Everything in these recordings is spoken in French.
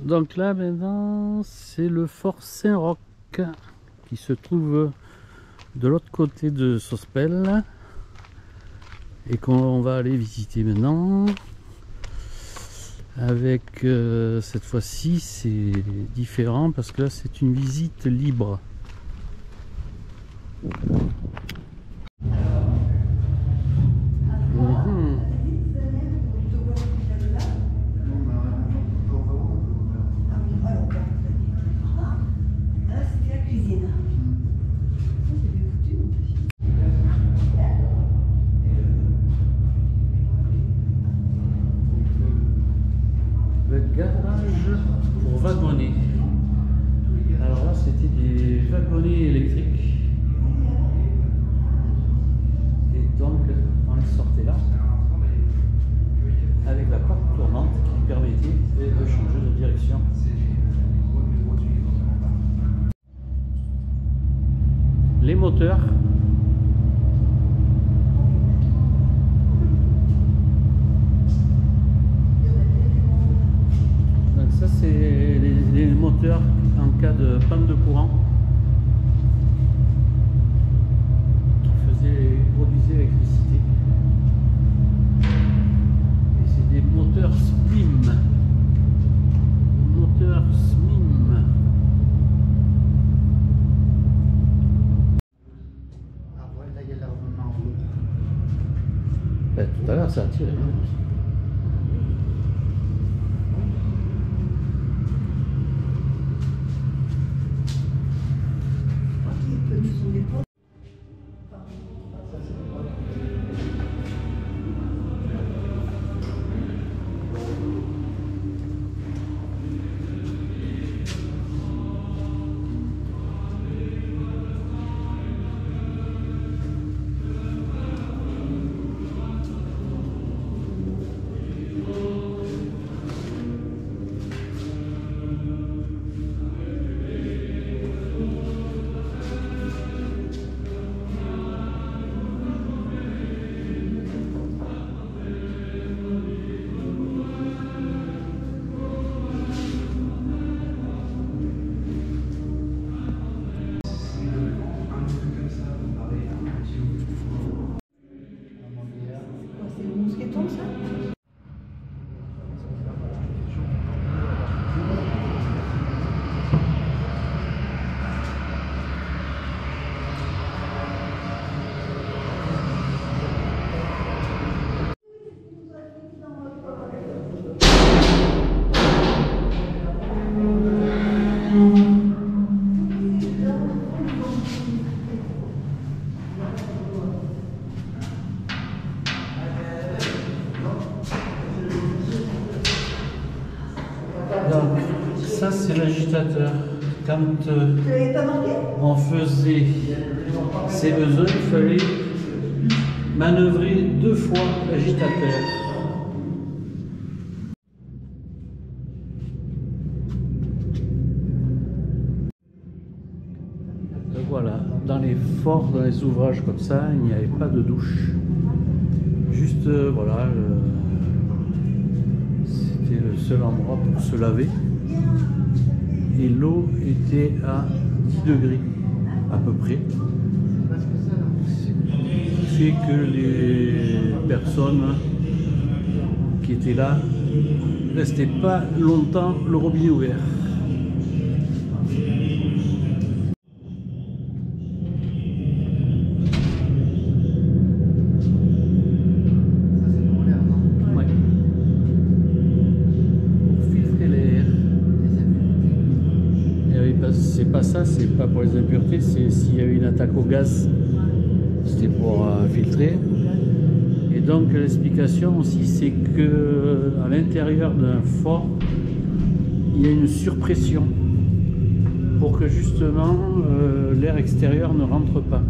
Donc là maintenant c'est le fort Saint-Roch qui se trouve de l'autre côté de Sospel et qu'on va aller visiter maintenant. Avec euh, cette fois-ci c'est différent parce que là c'est une visite libre garage pour wagonnets alors là c'était des wagonnets électriques. Et donc on les sortait là avec la porte tournante qui permettait de changer de direction. Les moteurs Donc ça c'est les, les moteurs en cas de panne de courant qui faisaient produisaient l'électricité. Et c'est des moteurs SPIM. Moteurs SMIM. Après, là, il y a l'armement bleu. Ben, tout à l'heure ça a tiré. hein. Donc ça c'est l'agitateur. Quand euh, on faisait ses besoins, il fallait manœuvrer deux fois l'agitateur. Et Voilà, dans les forts, dans les ouvrages comme ça, il n'y avait pas de douche. Juste, euh, voilà, c'était le seul endroit pour se laver et l'eau était à 10 degrés à peu près. Ce qui fait que les personnes qui étaient là restaient pas longtemps le robinet ouvert. C'est pas ça, c'est pas pour les impuretés, c'est s'il y a eu une attaque au gaz, c'était pour euh, filtrer. Et donc l'explication aussi, c'est que à l'intérieur d'un fort, il y a une surpression pour que justement euh, l'air extérieur ne rentre pas.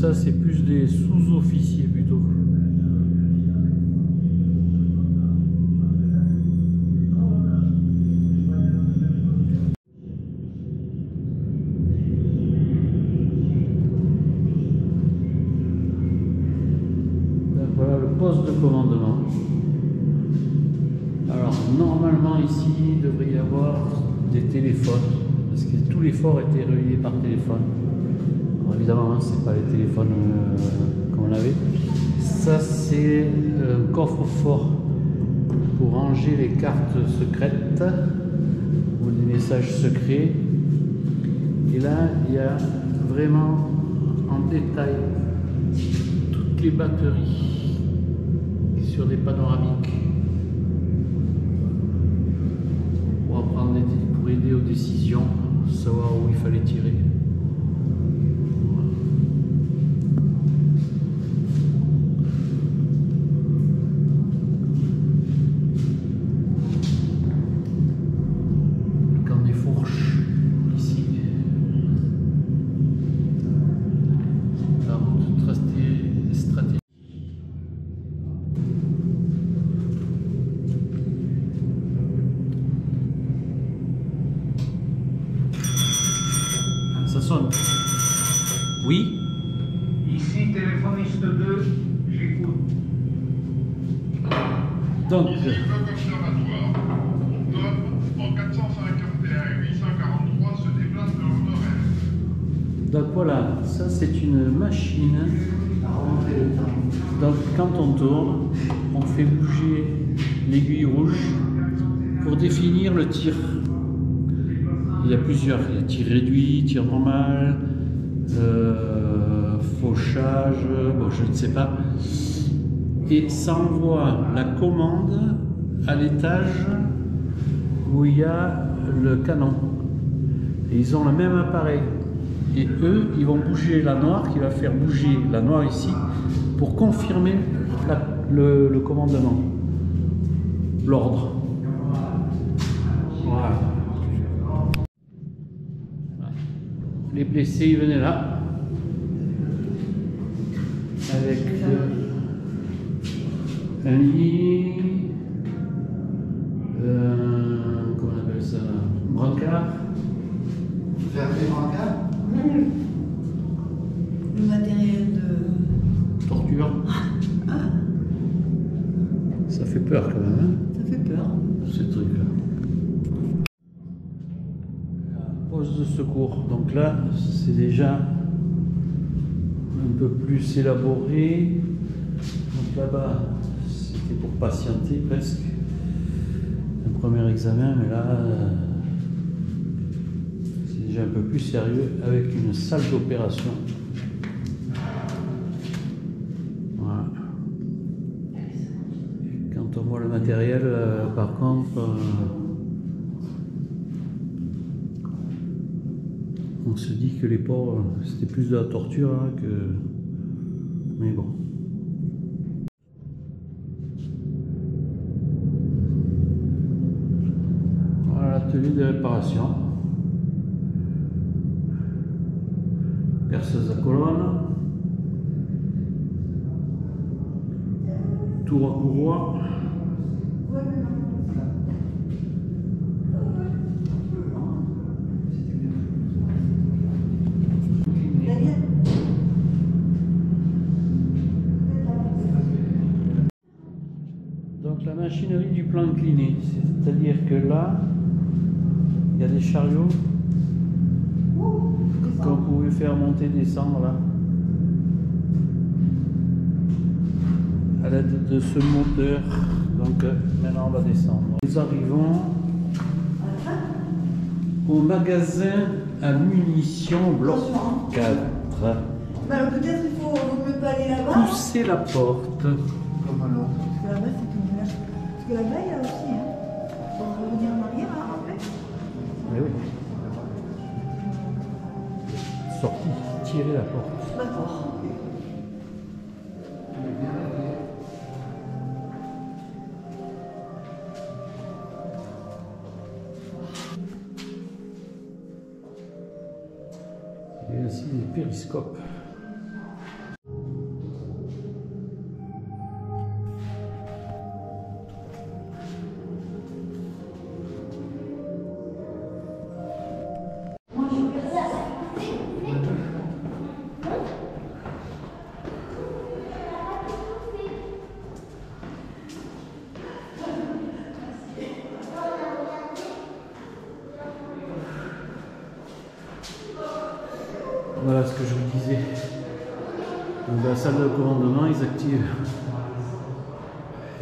ça c'est plus des sous-officiers plutôt. voilà le poste de commandement. Alors normalement ici il devrait y avoir des téléphones, parce que tout l'effort était relié par téléphone. Évidemment, hein, ce n'est pas les téléphones euh, comme on avait. Ça, c'est un coffre-fort pour ranger les cartes secrètes ou les messages secrets. Et là, il y a vraiment en détail toutes les batteries sur des panoramiques pour, apprendre des- pour aider aux décisions, savoir où il fallait tirer. Nord-est. donc voilà, ça c'est une machine. Donc quand on tourne, on fait bouger l'aiguille rouge pour définir le tir. Il y a plusieurs, il y a tir réduit, tir normal, euh, fauchage, bon je ne sais pas. Et ça envoie la commande à l'étage où il y a le canon. Ils ont le même appareil. Et eux, ils vont bouger la noire, qui va faire bouger la noire ici, pour confirmer le, commandement, l'ordre. Voilà. Les blessés, ils venaient là. Avec euh, un lit, euh, comment on appelle ça Brancard. Faire des brancards Le matériel de. torture. Ça fait peur quand même, hein, Ça fait peur. ces trucs-là. Poste de secours. Donc là, c'est déjà un peu plus élaboré. Donc là-bas, pour patienter presque. Un premier examen, mais là, euh, c'est déjà un peu plus sérieux avec une salle d'opération. Voilà. Quand on voit le matériel, euh, par contre, euh, on se dit que les pauvres, c'était plus de la torture hein, que. Mais bon. De réparation. Perceuse à colonne. Tour à courroie. Donc la machinerie du plan incliné, c'est-à-dire que là, il y a des chariots qu'on pouvait faire monter descendre là. À l'aide de ce moteur. Donc euh, maintenant on va descendre. Nous arrivons au magasin à munitions bloc 4. Bah, alors peut-être il faut vaut mieux pas aller là-bas. Poussez la porte. Comme l'autre. Parce que là-bas, c'est glace. Parce que là-bas, il y a aussi. Oui. Sorti, tirez la porte. D'accord. Il y a aussi des périscopes.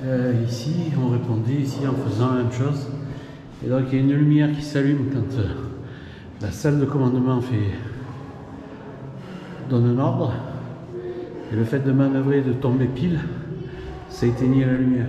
Euh, ici, on répondait ici en faisant la même chose. Et donc il y a une lumière qui s'allume quand euh, la salle de commandement fait donne un ordre. Et le fait de manœuvrer et de tomber pile, ça éteignait la lumière.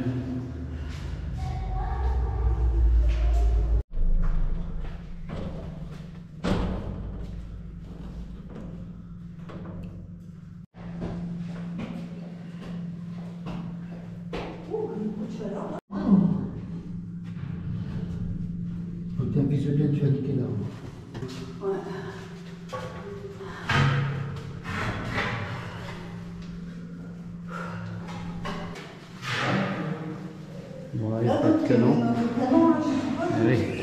Bon, là, il n'y a Là, pas de canon. Ah oui.